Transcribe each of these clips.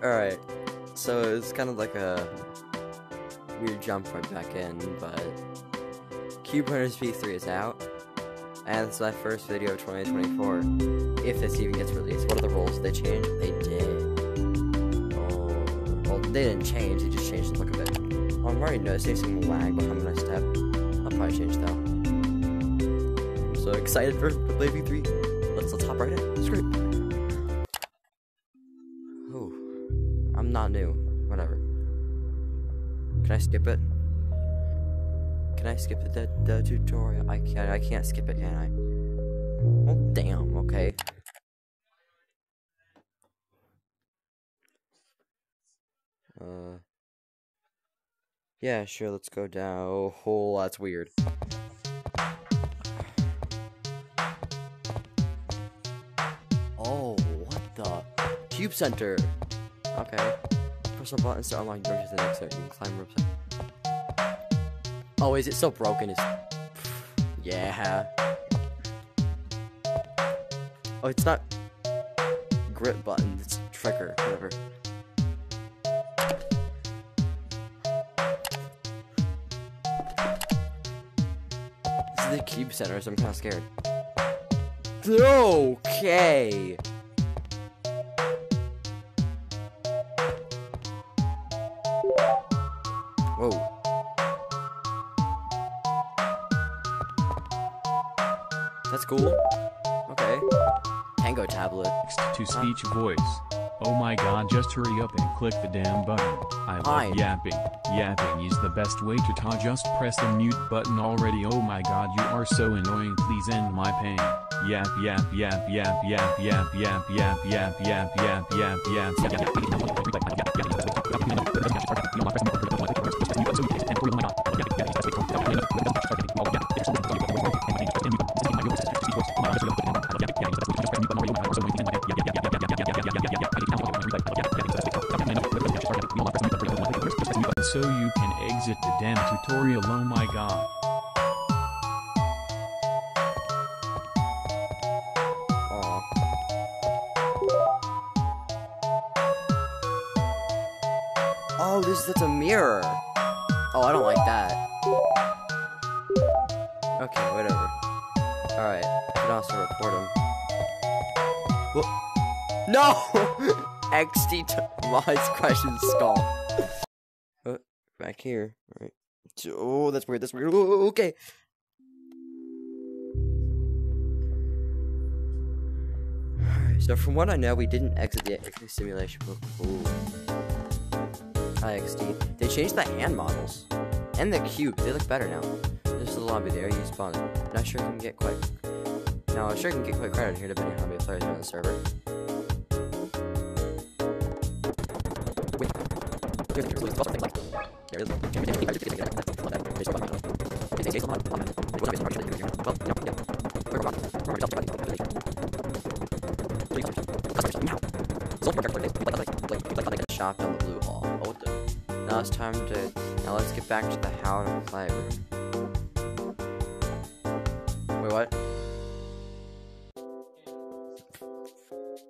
Alright, so it's kind of like a weird jump right back in, but Cube Runners V3 is out, and it's my first video of 2024, if this even gets released. What are the rules? They changed? They did. Oh, well, they didn't change, they just changed the look of it. I'm already noticing some lag behind my step. I'll probably change though. I'm so excited for play V3. Let's, let's hop right in. Screw it. I skip it? Can I skip the, the tutorial? I can't. I can't skip it, can I? Oh damn. Okay. Uh. Yeah, sure. Let's go down. Oh, that's weird. Oh, what the? Cube Center. Okay. Press the button to unlock bridges to area. You can climb ropes. Oh, is it still broken? It's... Yeah. Oh, it's not grip button. It's trigger. Whatever. This is the cube center, so I'm kind of scared. Okay. That's cool. Okay. Tango tablet. Text to speech voice. Oh my god, just hurry up and click the damn button. I love Fine. yapping. Yapping is the best way to talk. Just press the mute button already. Oh my god, you are so annoying. Please end my pain. Yap yap yap yap yap yap yap yap yap yap yap yap yap So exit the damn tutorial. Oh my god. Oh, this that's a mirror. Oh, I don't like that. Okay, whatever. Alright, I can also report him. Whoa. No! XD Lies question skull. Back here. Alright. Oh, that's weird, that's weird. Ooh, okay. Alright, so from what I know, we didn't exit the simulation. Ooh. Hi, XD. They changed the hand models. And the cube. They look better now. There's the lobby there. You spawned. Not sure I can get quite. No, I sure can get quite crowded here depending on how many players are on the server. Wait. There's something like Shop on the blue hall. Oh? Now it's time to. Now let's get back to the how to play room. Wait, what?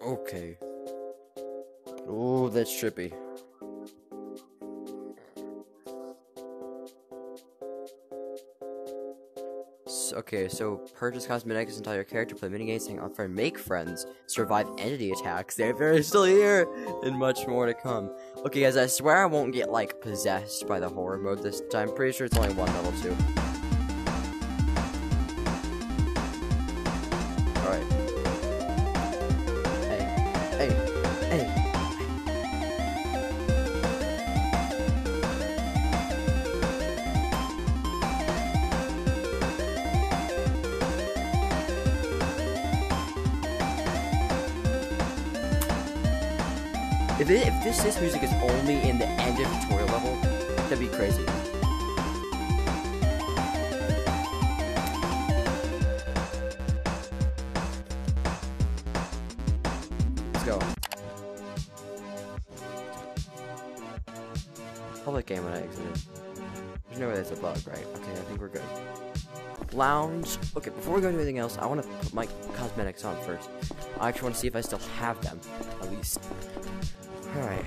Okay. Oh, that's trippy. Okay, so purchase cosmetics until your character play minigames, hang out friend, make friends, survive entity attacks, they're very still here, and much more to come. Okay, guys, I swear I won't get like possessed by the horror mode this time. Pretty sure it's only one level two. If, it, if this this music is only in the end of tutorial level, that'd be crazy. Let's go. Public game when I exited. There's no way that's a bug, right? Okay, I think we're good. Lounge. Okay, before we go into anything else, I want to put my cosmetics on first. I actually want to see if I still have them, at least. Alright.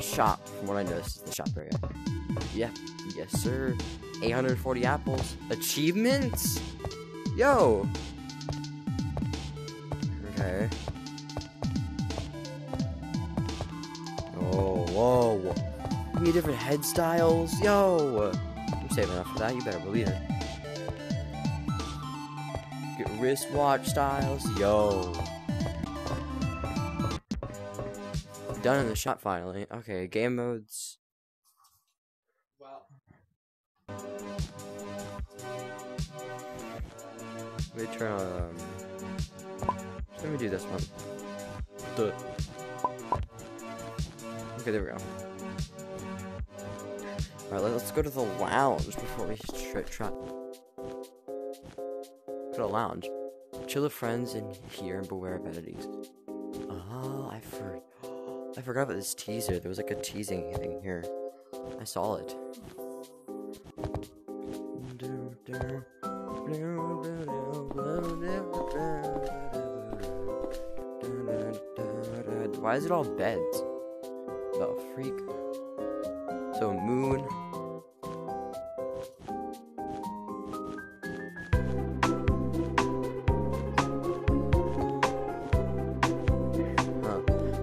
Shop, from what I know, this is the shop area. Yeah, yes sir. 840 apples. Achievements? Yo! Okay. Oh, whoa. Give me different head styles. Yo! I'm saving up for that, you better believe it. Get wristwatch styles. Yo. Done in the shop finally. Okay, game modes. Well, Let me turn on. Um, let me do this one. Duh. Okay, there we go. Alright, let's go to the lounge before we try. try. Go to the lounge. Chill with friends in here and beware of entities. Oh, I for I forgot about this teaser. There was like a teasing thing here. I saw it. Why is it all beds?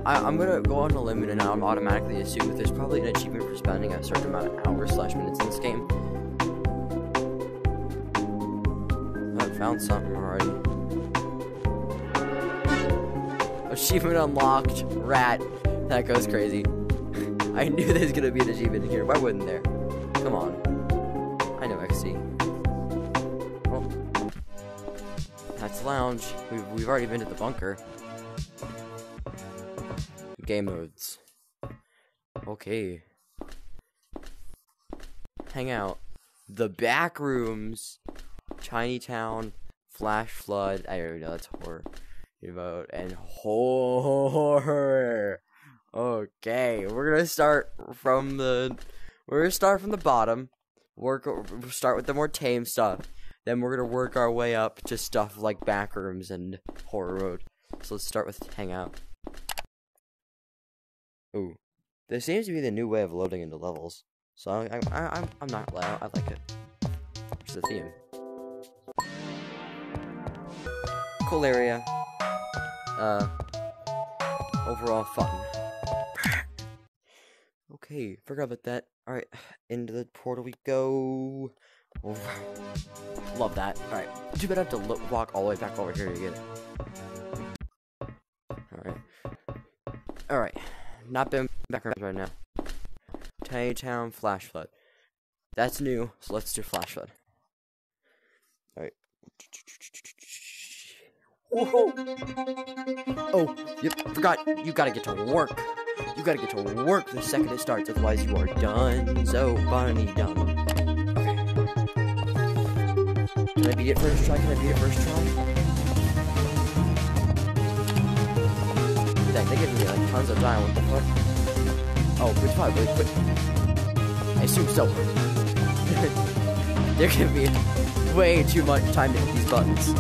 I, I'm gonna go on a limb and I'm automatically assume that there's probably an achievement for spending a certain amount of hours slash minutes in this game. Oh, I found something already. Achievement unlocked. Rat. That goes crazy. I knew there was gonna be an achievement here. Why wouldn't there? Come on. I know XC. Oh. That's lounge. We've, we've already been to the bunker. Game modes. Okay. Hang out. The back rooms. Tiny Town. Flash flood. I already know that's horror. Vote and horror. Okay, we're gonna start from the. We're gonna start from the bottom. Work. Start with the more tame stuff. Then we're gonna work our way up to stuff like backrooms and horror road. So let's start with hangout. Ooh, this seems to be the new way of loading into levels. So I, I, I'm I'm not loud. I like it. It's the theme. Cool area. Uh, overall fun. Okay, forgot about that. Alright, into the portal we go. Love that. Alright, too bad I have to lo- walk all the way back over here to get it. Alright. Alright, not been back right now. Tiny Town Flash Flood. That's new, so let's do Flash Flood. Alright. Oh, yep, forgot. You gotta get to work. You gotta get to work the second it starts, otherwise you are done. So, bunny done. Okay. Can I beat it first try? Can I beat it first try? They give me like tons of time. What the fuck? Oh, it's probably really quick. I assume so. They're giving me way too much time to hit these buttons.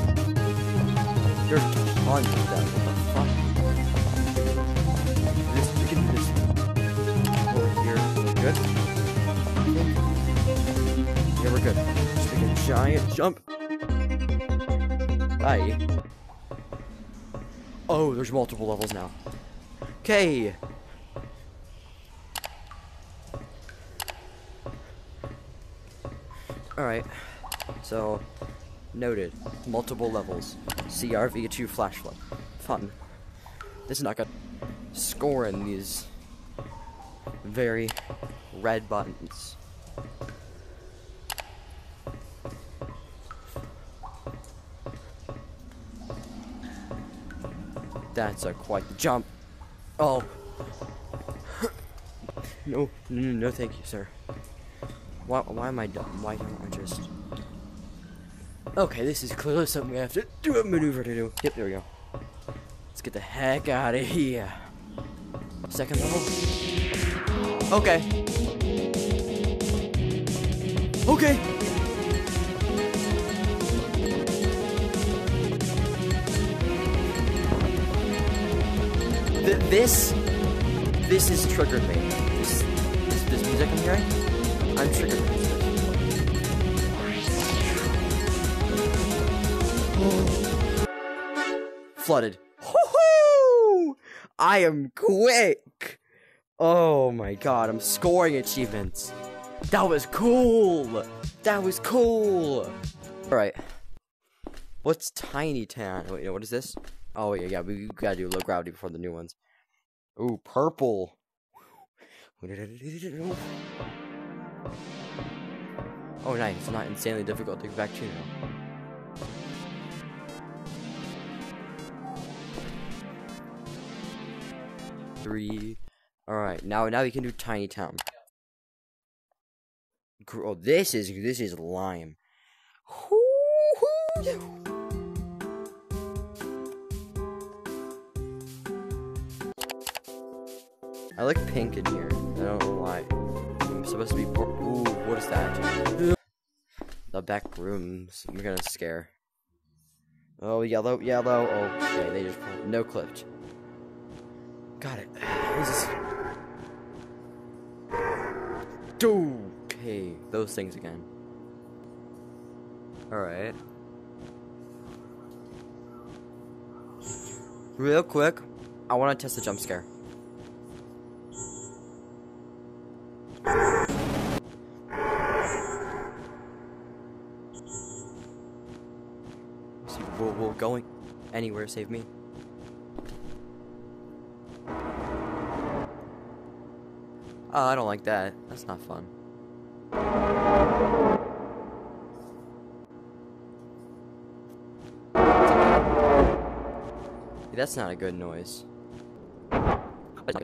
There's tons of them. What the fuck? This, we can do this over here. Good? Yeah, we're good. Just make a giant jump. Bye. Oh, there's multiple levels now. Okay. Alright. So, noted. Multiple levels. CRV2 flash flood. Fun. This is not gonna score in these very red buttons. That's a quite jump. Oh. no, no, no, thank you, sir. Why, why am I dumb? Why don't I just... Okay, this is clearly something we have to do a maneuver to do. Yep, there we go. Let's get the heck out of here. Second level. Okay. Okay. Th- this This is triggered me. This, this, this music I'm hearing, I'm triggered. Flooded. Hoo-hoo! I am quick. Oh my god, I'm scoring achievements. That was cool. That was cool. All right. What's Tiny Town? Wait, what is this? Oh yeah, yeah. We gotta do low gravity before the new ones. Ooh, purple. Oh, nice. It's not insanely difficult to get back to now. Three. All right, now now we can do Tiny Town. Oh, this is this is lime. I like pink in here. I don't know why. I'm supposed to be. Ooh, what is that? The back rooms. I'm gonna scare. Oh, yellow, yellow. Oh, okay, they just no clipped. Got it. Okay, those things again. Alright. Real quick, I want to test the jump scare. Anywhere, save me. Oh, I don't like that. That's not fun. That's not a good noise. Right.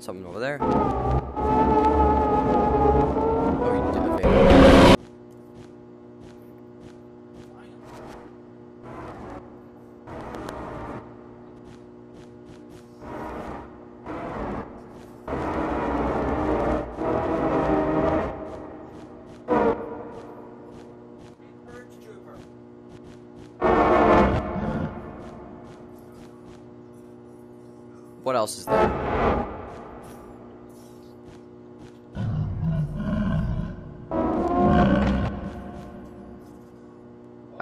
Something over there. Oh. What else is there?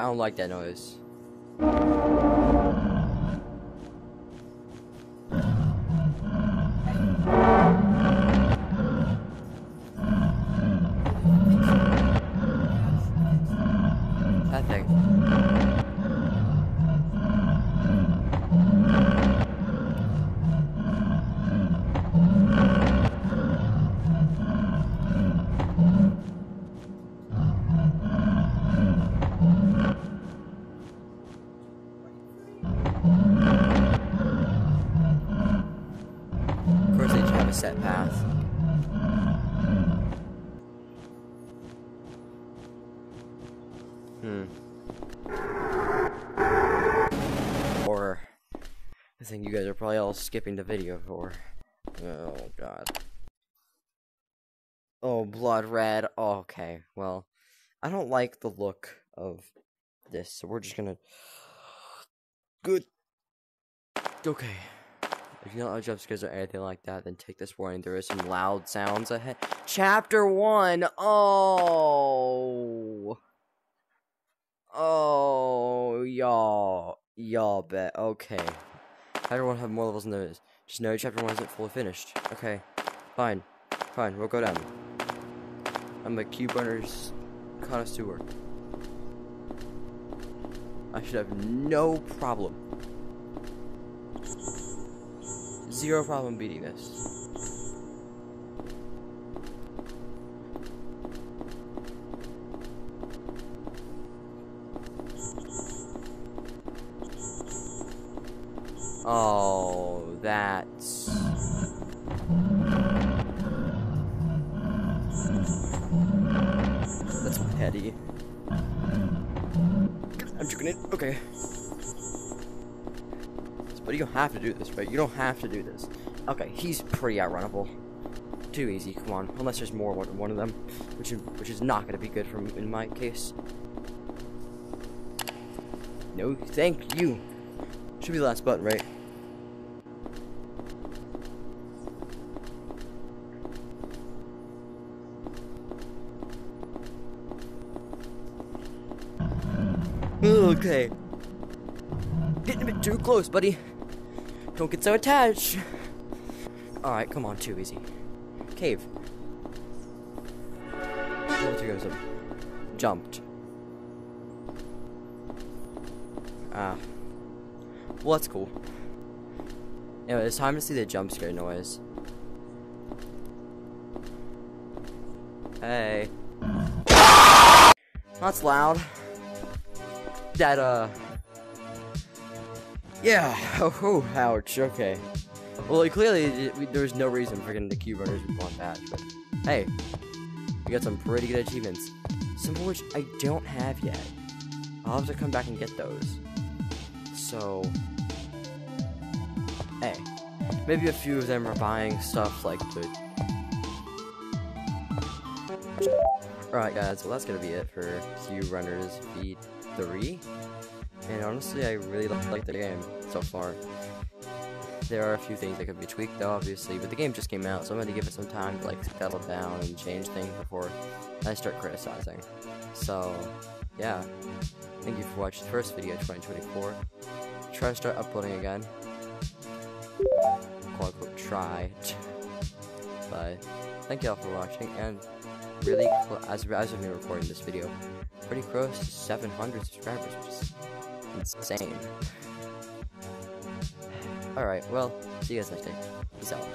Don't like that noise. You guys are probably all skipping the video for. Oh god. Oh, blood red. Oh, okay. Well, I don't like the look of this, so we're just gonna. Good. Okay. If you don't like jump scares or anything like that, then take this warning. There is some loud sounds ahead. Chapter one. Oh. Oh, y'all. Y'all bet. Okay. Everyone have more levels than there is. Just know chapter one isn't fully finished. Okay. Fine. Fine. We'll go down. I'm a cube runner's connoisseur. I should have no problem. Zero problem beating this. Oh, that's. That's petty. I'm juking it. Okay. But you don't have to do this, right? You don't have to do this. Okay, he's pretty outrunnable. Too easy. Come on, unless there's more one, one of them, which is which is not gonna be good for in my case. No, thank you. Should be the last button, right? Okay. Getting a bit too close, buddy. Don't get so attached. Alright, come on, too easy. Cave. Jumped. Ah. Well, that's cool. Anyway, it's time to see the jump scare noise. Hey. That's loud. That, uh... Yeah. Oh, oh ouch. Okay. Well, like, clearly, there was no reason for getting the cube runners one patch, but hey, we got some pretty good achievements. Some of which I don't have yet. I'll have to come back and get those. So, hey, maybe a few of them are buying stuff like the. Alright, guys, well, that's gonna be it for Cube Runners V3. And honestly, I really like the game so far. There are a few things that could be tweaked, though, obviously, but the game just came out, so I'm gonna give it some time to like settle down and change things before I start criticizing. So, yeah. Thank you for watching the first video of 2024. Try to start uploading again. Quote unquote try. but thank you all for watching, and really, as, as of me recording this video, pretty close to 700 subscribers, which is insane. Alright, well, see you guys next time. Peace out.